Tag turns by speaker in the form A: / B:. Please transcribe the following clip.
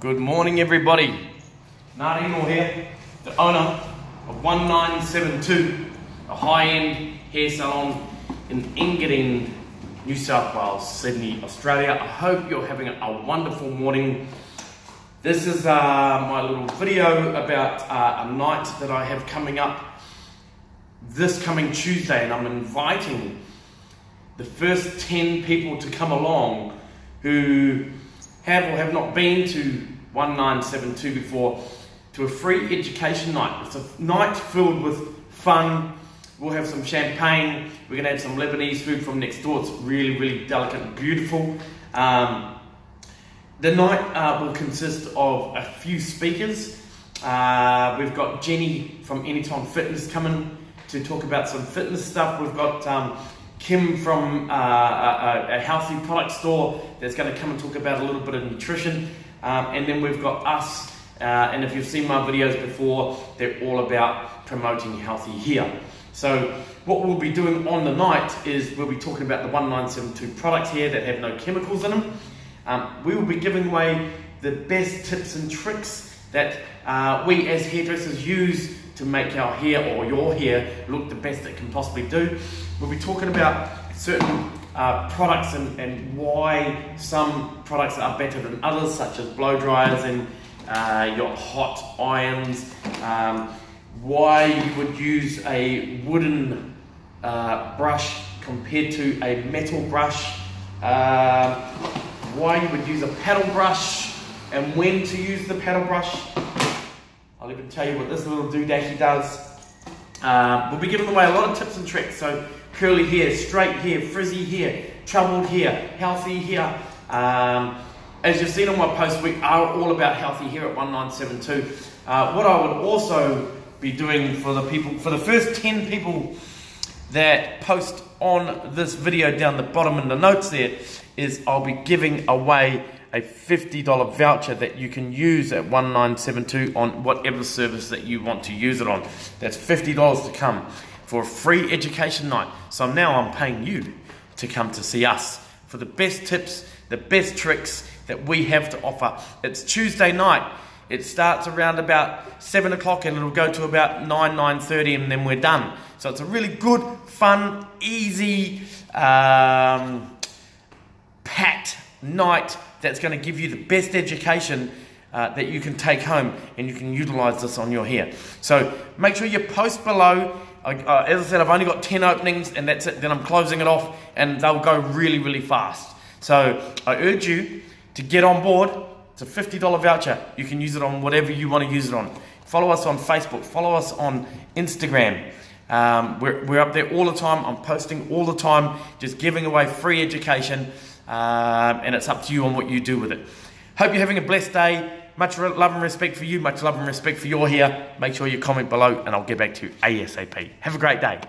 A: Good morning, everybody. Nari here, the owner of 1972, a high-end hair salon in Engadine, New South Wales, Sydney, Australia. I hope you're having a wonderful morning. This is uh, my little video about uh, a night that I have coming up this coming Tuesday, and I'm inviting the first 10 people to come along who have or have not been to 1972 before to a free education night. It's a night filled with fun. We'll have some champagne. We're going to have some Lebanese food from next door. It's really, really delicate and beautiful. Um, the night uh, will consist of a few speakers. Uh, we've got Jenny from Anytime Fitness coming to talk about some fitness stuff. We've got um, Kim from uh, a, a, healthy product store that's going to come and talk about a little bit of nutrition. Um, and then we've got us, uh, and if you've seen my videos before, they're all about promoting healthy hair. So what we'll be doing on the night is we'll be talking about the 1972 products here that have no chemicals in them. Um, we will be giving away the best tips and tricks that uh, we as hairdressers use to make our hair or your hair look the best it can possibly do. We'll be talking about certain uh, products and, and why some products are better than others, such as blow dryers and uh, your hot irons, um, why you would use a wooden uh, brush compared to a metal brush, uh, why you would use a paddle brush and when to use the paddle brush. I'll even tell you what this little doodacky does. Uh, we'll be giving away a lot of tips and tricks. So curly hair, straight hair, frizzy hair, troubled hair, healthy hair. Um, as you've seen on my post, we are all about healthy hair at 1972. Uh, what I would also be doing for the people, for the first 10 people that post on this video down the bottom in the notes there, is I'll be giving away a $50 voucher that you can use at 1972 on whatever service that you want to use it on. That's $50 to come for a free education night. So now I'm paying you to come to see us for the best tips, the best tricks that we have to offer. It's Tuesday night. It starts around about 7 o'clock and it'll go to about 9, 9.30 and then we're done. So it's a really good, fun, easy, um, packed night that's going to give you the best education uh, that you can take home and you can utilize this on your hair. So make sure you post below. I, uh, as I said, I've only got 10 openings and that's it. Then I'm closing it off and they'll go really, really fast. So I urge you to get on board. It's a $50 voucher. You can use it on whatever you want to use it on. Follow us on Facebook. Follow us on Instagram. Um, we're, we're up there all the time. I'm posting all the time, just giving away free education um, and it's up to you on what you do with it. Hope you're having a blessed day. Much love and respect for you, much love and respect for your hair. Make sure you comment below and I'll get back to you ASAP. Have a great day.